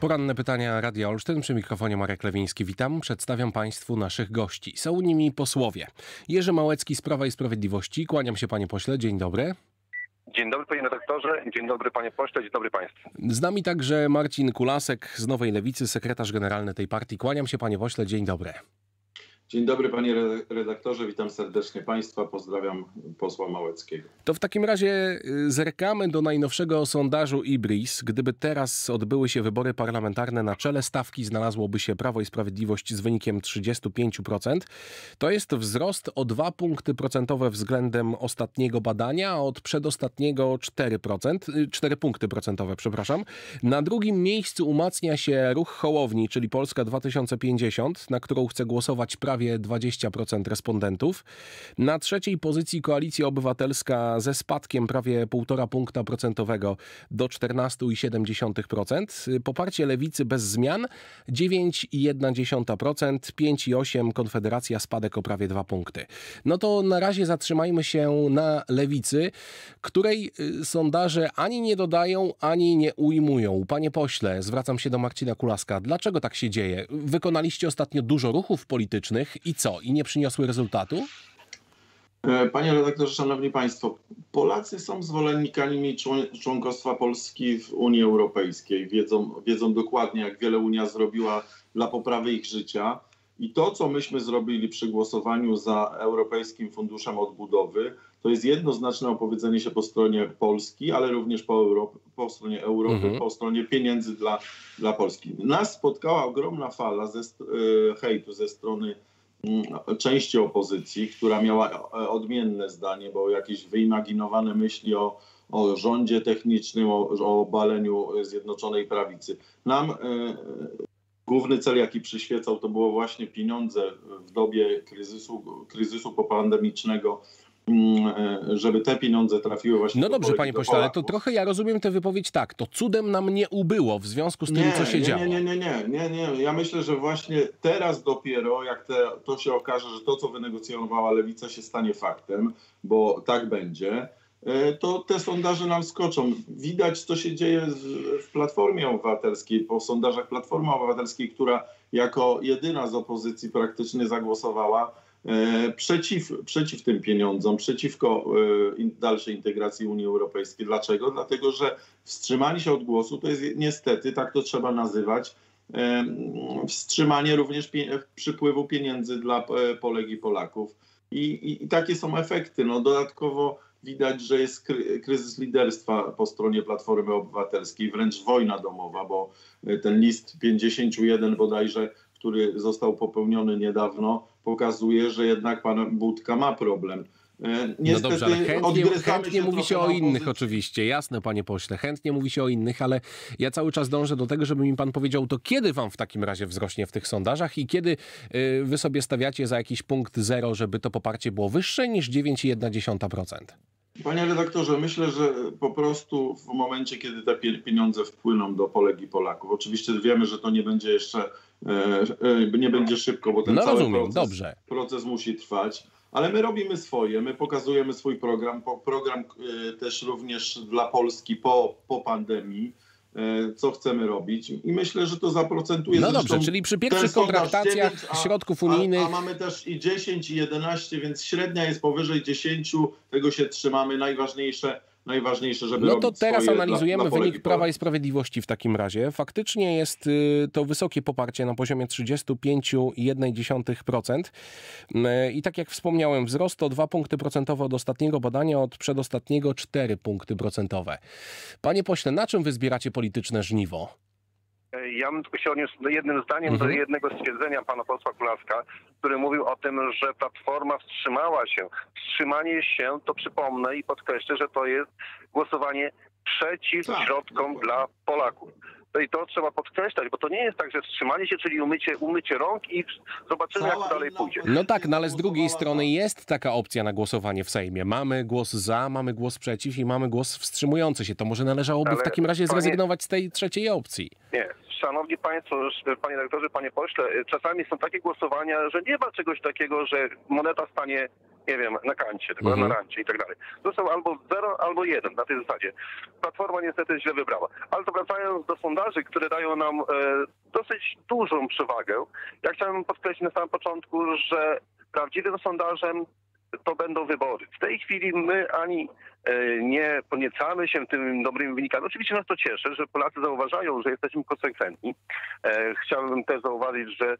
Poranne pytania Radia Olsztyn przy mikrofonie Marek Lewiński. Witam, przedstawiam Państwu naszych gości. Są nimi posłowie. Jerzy Małecki z Prawa i Sprawiedliwości. Kłaniam się Panie Pośle, dzień dobry. Dzień dobry panie redaktorze, dzień dobry panie pośle, dzień dobry państwu. Z nami także Marcin Kulasek z Nowej Lewicy, sekretarz generalny tej partii. Kłaniam się Panie Pośle, dzień dobry. Dzień dobry panie redaktorze, witam serdecznie państwa, pozdrawiam posła Małeckiego. To w takim razie y, zerkamy do najnowszego sondażu IBRIS. Gdyby teraz odbyły się wybory parlamentarne, na czele stawki znalazłoby się Prawo i Sprawiedliwość z wynikiem 35%. To jest wzrost o 2 punkty procentowe względem ostatniego badania, a od przedostatniego 4%, 4 y, punkty procentowe, przepraszam. Na drugim miejscu umacnia się ruch Hołowni, czyli Polska 2050, na którą chce głosować prawie prawie 20% respondentów. Na trzeciej pozycji Koalicja Obywatelska ze spadkiem prawie 1,5 punkta procentowego do 14,7%. Poparcie Lewicy bez zmian 9,1%, 5,8% Konfederacja spadek o prawie 2 punkty. No to na razie zatrzymajmy się na Lewicy, której y, sondaże ani nie dodają, ani nie ujmują. Panie pośle, zwracam się do Marcina Kulaska. Dlaczego tak się dzieje? Wykonaliście ostatnio dużo ruchów politycznych, i co? I nie przyniosły rezultatu? E, panie redaktorze, szanowni państwo, Polacy są zwolennikami członkostwa Polski w Unii Europejskiej. Wiedzą, wiedzą dokładnie, jak wiele Unia zrobiła dla poprawy ich życia. I to, co myśmy zrobili przy głosowaniu za Europejskim Funduszem Odbudowy, to jest jednoznaczne opowiedzenie się po stronie Polski, ale również po, po stronie Europy, mhm. po stronie pieniędzy dla, dla Polski. Nas spotkała ogromna fala ze, e, hejtu ze strony części opozycji, która miała e, odmienne zdanie, bo jakieś wyimaginowane myśli o, o rządzie technicznym, o, o obaleniu Zjednoczonej Prawicy. Nam e, główny cel, jaki przyświecał, to było właśnie pieniądze w dobie kryzysu, kryzysu popandemicznego Mm, e, żeby te pieniądze trafiły właśnie No dobrze, panie pośle, ale to trochę ja rozumiem tę wypowiedź tak, to cudem nam nie ubyło w związku z tym, nie, co się nie, działo. Nie, nie, nie, nie, nie, ja myślę, że właśnie teraz dopiero, jak te, to się okaże, że to, co wynegocjowała Lewica się stanie faktem, bo tak będzie, e, to te sondaże nam skoczą. Widać, co się dzieje w Platformie Obywatelskiej, po sondażach Platformy Obywatelskiej, która jako jedyna z opozycji praktycznie zagłosowała E, przeciw, przeciw tym pieniądzom, przeciwko e, dalszej integracji Unii Europejskiej. Dlaczego? Dlatego, że wstrzymanie się od głosu to jest niestety, tak to trzeba nazywać, e, wstrzymanie również przypływu pieniędzy dla Polek i Polaków. I, i, i takie są efekty. No, dodatkowo widać, że jest kryzys liderstwa po stronie Platformy Obywatelskiej, wręcz wojna domowa, bo ten list 51 bodajże który został popełniony niedawno, pokazuje, że jednak pan Budka ma problem. Niestety, no dobrze, ale chętnie, chętnie mówi się o innych oczywiście, jasne panie pośle, chętnie mówi się o innych, ale ja cały czas dążę do tego, żeby mi pan powiedział, to kiedy wam w takim razie wzrośnie w tych sondażach i kiedy y, wy sobie stawiacie za jakiś punkt zero, żeby to poparcie było wyższe niż 9,1%? Panie redaktorze, myślę, że po prostu w momencie, kiedy te pieniądze wpłyną do Polek i Polaków, oczywiście wiemy, że to nie będzie jeszcze, e, e, nie będzie szybko, bo ten no, cały rozumiem, proces, dobrze. proces musi trwać, ale my robimy swoje, my pokazujemy swój program, program e, też również dla Polski po, po pandemii co chcemy robić i myślę, że to zaprocentuje. No dobrze, czyli przy pierwszych kontraktacjach 9, a, środków unijnych... A, a, mamy też i 10 i 11, więc średnia jest powyżej 10, tego się trzymamy. Najważniejsze najważniejsze, żeby No to teraz analizujemy dla, dla wynik Prawa i Sprawiedliwości w takim razie. Faktycznie jest y, to wysokie poparcie na poziomie 35,1%. Y, I tak jak wspomniałem, wzrost o 2 punkty procentowe od ostatniego badania, od przedostatniego 4 punkty procentowe. Panie pośle, na czym wy zbieracie polityczne żniwo? Ja bym tylko się odniósł jednym zdaniem mhm. do jednego stwierdzenia pana posła Kulaska, który mówił o tym, że Platforma wstrzymała się. Wstrzymanie się, to przypomnę i podkreślę, że to jest głosowanie przeciw tak. środkom dla Polaków. I to trzeba podkreślać, bo to nie jest tak, że wstrzymanie się, czyli umycie, umycie rąk i zobaczymy, Cała jak to dalej pójdzie. No tak, no ale z drugiej strony jest taka opcja na głosowanie w Sejmie. Mamy głos za, mamy głos przeciw i mamy głos wstrzymujący się. To może należałoby ale w takim razie zrezygnować z tej trzeciej opcji. Nie, Szanowni Państwo, Panie Dyrektorze, Panie Pośle, czasami są takie głosowania, że nie ma czegoś takiego, że moneta stanie nie wiem, na kancie, tylko Mhm. na rancie i tak dalej. Dostał albo 0, albo 1 na tej zasadzie. Platforma niestety źle wybrała. Ale to wracając do sondaży, które dają nam e, dosyć dużą przewagę, ja chciałem podkreślić na samym początku, że prawdziwym sondażem to będą wybory. W tej chwili my ani e, nie podniecamy się tym dobrymi wynikami. Oczywiście nas to cieszy, że Polacy zauważają, że jesteśmy konsekwentni. E, Chciałbym też zauważyć, że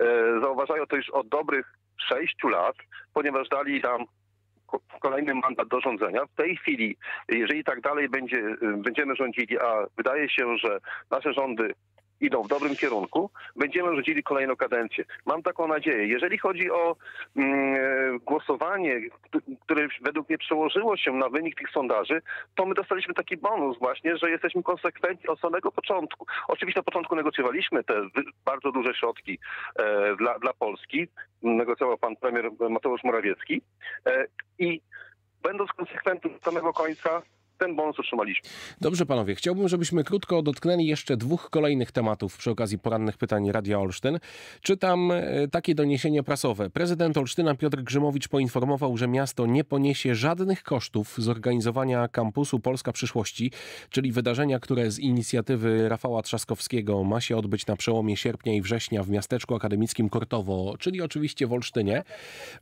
e, zauważają to już od dobrych sześciu lat, ponieważ dali nam ko- kolejny mandat do rządzenia. W tej chwili, jeżeli tak dalej będzie, będziemy rządzili, a wydaje się, że nasze rządy idą w dobrym kierunku, będziemy rządzili kolejną kadencję. Mam taką nadzieję. Jeżeli chodzi o mm, e, głosowanie, które według mnie przełożyło się na wynik tych sondaży, to my dostaliśmy taki bonus właśnie, że jesteśmy konsekwentni od samego początku. Oczywiście na początku negocjowaliśmy te bardzo duże środki e, dla, dla Polski. Negocjował pan premier Mateusz Morawiecki. E, I będąc konsekwentni do samego końca, ten bonus otrzymaliśmy. Dobrze, panowie, chciałbym, żebyśmy krótko dotknęli jeszcze dwóch kolejnych tematów przy okazji porannych pytań Radia Olsztyn. Czytam e, takie doniesienie prasowe. Prezydent Olsztyna Piotr Grzymowicz poinformował, że miasto nie poniesie żadnych kosztów zorganizowania kampusu Polska Przyszłości, czyli wydarzenia, które z inicjatywy Rafała Trzaskowskiego ma się odbyć na przełomie sierpnia i września w miasteczku akademickim Kortowo, czyli oczywiście w Olsztynie.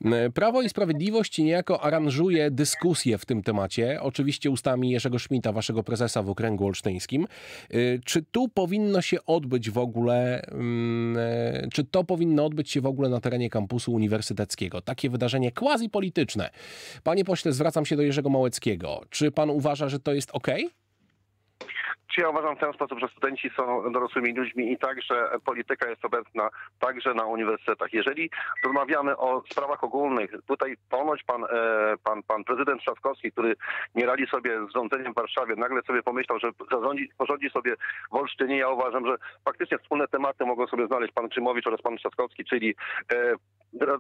E, Prawo i Sprawiedliwość niejako aranżuje dyskusję w tym temacie, oczywiście ustami Jerzego Szmita, waszego prezesa w okręgu olsztyńskim. Y, Czy tu powinno się odbyć w ogóle, mm, e, czy to powinno odbyć się w ogóle na terenie kampusu uniwersyteckiego? Takie wydarzenie quasi polityczne. Panie pośle, zwracam się do Jerzego Małeckiego. Czy pan uważa, że to jest ok? Czy ja uważam w ten sposób, że studenci są dorosłymi ludźmi i także polityka jest obecna także na uniwersytetach. Jeżeli rozmawiamy o sprawach ogólnych, tutaj ponoć pan, e, pan, pan prezydent Trzaskowski, który nie radzi sobie z rządzeniem w Warszawie, nagle sobie pomyślał, że zarządzi, porządzi sobie w Olsztynie. Ja uważam, że faktycznie wspólne tematy mogą sobie znaleźć pan Krzymowicz oraz pan Trzaskowski, czyli e,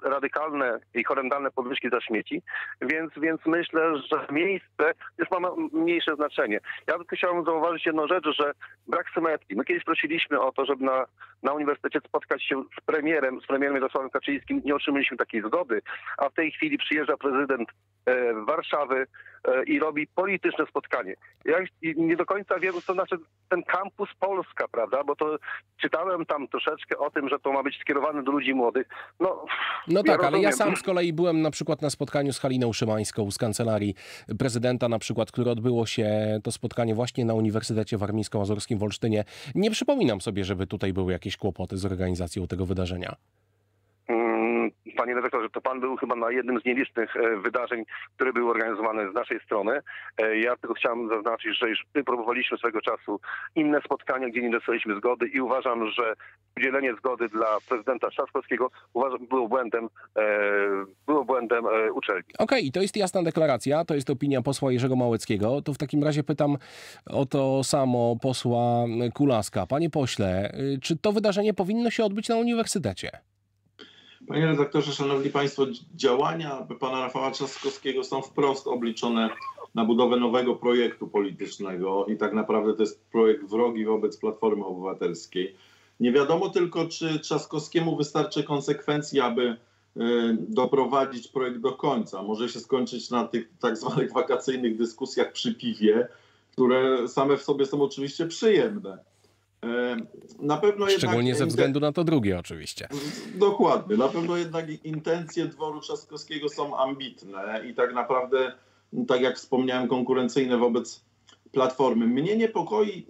radykalne i horrendalne podwyżki za śmieci, więc, więc myślę, że miejsce już ma mniejsze znaczenie. Ja tylko chciałbym zauważyć jedną rzecz, że brak symetrii. My kiedyś prosiliśmy o to, żeby na, na uniwersytecie spotkać się z premierem, z premierem Jarosławem Kaczyńskim. Nie otrzymaliśmy takiej zgody, a w tej chwili przyjeżdża prezydent e, Warszawy i robi polityczne spotkanie. Ja nie do końca wiem, co znaczy ten kampus Polska, prawda? Bo to czytałem tam troszeczkę o tym, że to ma być skierowane do ludzi młodych. No, No tak, ale ja rozumiem. sam z kolei byłem na przykład na spotkaniu z Haliną Szymańską z kancelarii prezydenta na przykład, które odbyło się to spotkanie właśnie na Uniwersytecie Warmińsko-Mazurskim w Olsztynie. Nie przypominam sobie, żeby tutaj były jakieś kłopoty z organizacją tego wydarzenia. Panie redaktorze, to pan był chyba na jednym z nielicznych e, wydarzeń, które były organizowane z naszej strony. E, Ja tylko chciałem zaznaczyć, że już my próbowaliśmy swego czasu inne spotkania, gdzie nie dostaliśmy zgody i uważam, że udzielenie zgody dla prezydenta Trzaskowskiego uważam, było błędem, e, było błędem uczelni. Okej, i to jest jasna deklaracja, to jest opinia posła Jerzego Małeckiego. To w takim razie pytam o to samo posła Kulaska. Panie pośle, y, czy to wydarzenie powinno się odbyć na uniwersytecie? Panie redaktorze, szanowni państwo, działania pana Rafała Trzaskowskiego są wprost obliczone na budowę nowego projektu politycznego i tak naprawdę to jest projekt wrogi wobec Platformy Obywatelskiej. Nie wiadomo tylko, czy Trzaskowskiemu wystarczy konsekwencji, aby y, doprowadzić projekt do końca. Może się skończyć na tych tak zwanych wakacyjnych dyskusjach przy piwie, które same w sobie są oczywiście przyjemne. Na pewno jednak Szczególnie ze względu na to drugie oczywiście. Dokładnie. Na pewno jednak intencje dworu Trzaskowskiego są ambitne i tak naprawdę, tak jak wspomniałem, konkurencyjne wobec Platformy. Mnie niepokoi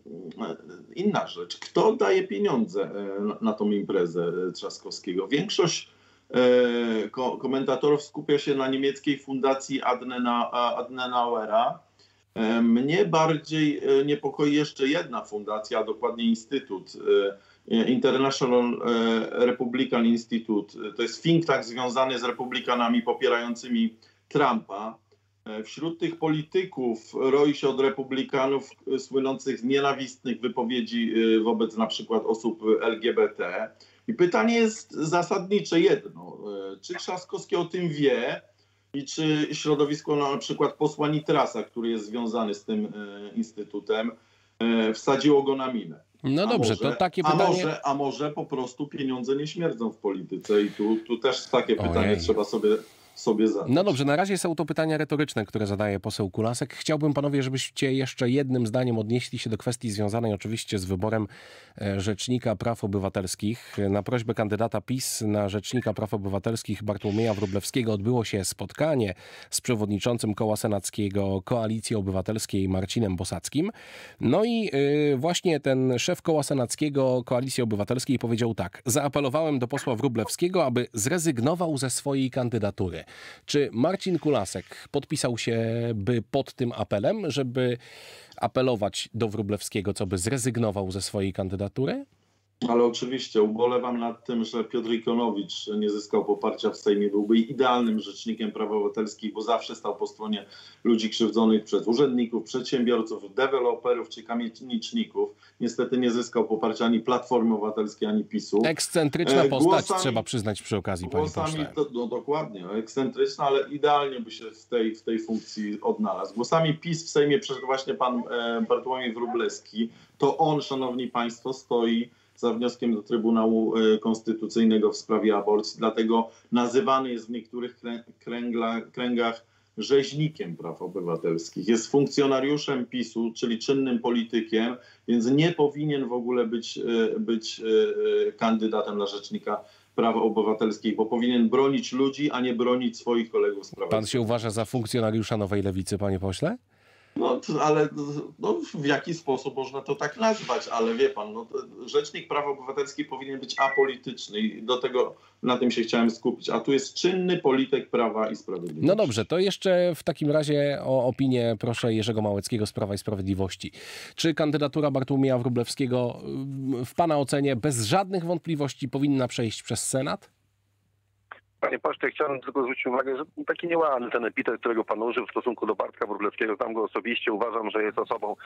inna rzecz. Kto daje pieniądze e, na- tą imprezę e, Trzaskowskiego? Większość e, ko- komentatorów skupia się na niemieckiej fundacji Adnena. E, Mnie bardziej e, niepokoi jeszcze jedna fundacja, a dokładnie Instytut e, International Republican Institute. To jest think tank związany z republikanami popierającymi Trumpa. Wśród tych polityków roi się od republikanów słynących z nienawistnych wypowiedzi wobec na przykład osób LGBT. I pytanie jest zasadnicze jedno. Czy Trzaskowski o tym wie i czy środowisko na przykład posła Nitrasa, który jest związany z tym e, instytutem, e, wsadziło go na minę? No A dobrze, może, to takie a pytanie... Może, a może po prostu pieniądze nie śmierdzą w polityce i tu, tu też takie pytanie Ojej. trzeba sobie sobie zadać. No dobrze, na razie są to pytania retoryczne, które zadaje poseł Kulasek. Chciałbym panowie, żebyście jeszcze jednym zdaniem odnieśli się do kwestii związanej oczywiście z wyborem e, Rzecznika Praw Obywatelskich. Na prośbę kandydata PiS na Rzecznika Praw Obywatelskich Bartłomieja Wróblewskiego odbyło się spotkanie z przewodniczącym Koła Senackiego Koalicji Obywatelskiej Marcinem Bosackim. No i y, właśnie ten szef Koła Senackiego Koalicji Obywatelskiej powiedział tak. Zaapelowałem do posła Wróblewskiego, aby zrezygnował ze swojej kandydatury. Czy Marcin Kulasek podpisał się by pod tym apelem, żeby apelować do Wróblewskiego, co by zrezygnował ze swojej kandydatury? Ale oczywiście ubolewam nad tym, że Piotr Ikonowicz nie zyskał poparcia w Sejmie. Byłby idealnym rzecznikiem praw obywatelskich, bo zawsze stał po stronie ludzi krzywdzonych przez urzędników, przedsiębiorców, deweloperów czy kamieniczników. Niestety nie zyskał poparcia ani Platformy Obywatelskiej, ani PiSu. Ekscentryczna e, postać, głosami, trzeba przyznać przy okazji, pośle. To, no dokładnie, ekscentryczna, ale idealnie by się w tej, w tej funkcji odnalazł. Głosami PiS w Sejmie przeszedł właśnie pan e, Bartłomiej Wróblewski. To on, szanowni państwo, stoi za wnioskiem do Trybunału e, Konstytucyjnego w sprawie aborcji. Dlatego nazywany jest w niektórych kręgla, kręgach rzeźnikiem praw obywatelskich. Jest funkcjonariuszem PiSu, czyli czynnym politykiem, więc nie powinien w ogóle być, e, być e, kandydatem na rzecznika praw obywatelskich, bo powinien bronić ludzi, a nie bronić swoich kolegów z prawa. Pan się uważa za funkcjonariusza Nowej Lewicy, panie pośle? No, ale no, w jaki sposób można to tak nazwać, ale wie pan, no, Rzecznik Praw Obywatelskich powinien być apolityczny i do tego na tym się chciałem skupić, a tu jest czynny polityk Prawa i Sprawiedliwości. No dobrze, to jeszcze w takim razie o opinię proszę Jerzego Małeckiego z Prawa i Sprawiedliwości. Czy kandydatura Bartłomieja Wróblewskiego w pana ocenie bez żadnych wątpliwości powinna przejść przez Senat? Panie pośle, chciałem tylko zwrócić uwagę, że taki nieładny ten epitet, którego pan użył w stosunku do Bartka Wróblewskiego, znam go osobiście, uważam, że jest osobą,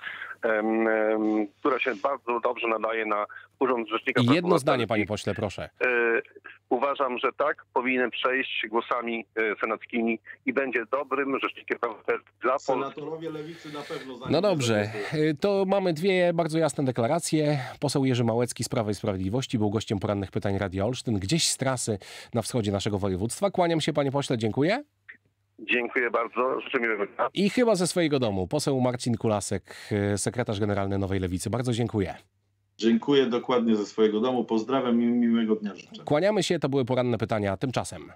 która się bardzo dobrze nadaje na Urząd Rzecznika Praw Jedno zdanie, panie pośle, proszę. E, uważam, że tak, powinien przejść głosami e, senackimi i będzie dobrym Rzecznikiem Praw dla Polski. Senatorowie Lewicy na pewno No dobrze, e, to mamy dwie bardzo jasne deklaracje. Poseł Jerzy Małecki z Prawa i Sprawiedliwości był gościem porannych pytań Radia Olsztyn, gdzieś z trasy na wschodzie naszego województwa. Kłaniam się, panie pośle, dziękuję. Dziękuję bardzo, życzę miłego dnia. I chyba ze swojego domu, poseł Marcin Kulasek, sekretarz generalny Nowej Lewicy. Bardzo dziękuję. Dziękuję dokładnie ze swojego domu. Pozdrawiam i miłego dnia życzę. Kłaniamy się, to były poranne pytania. Tymczasem.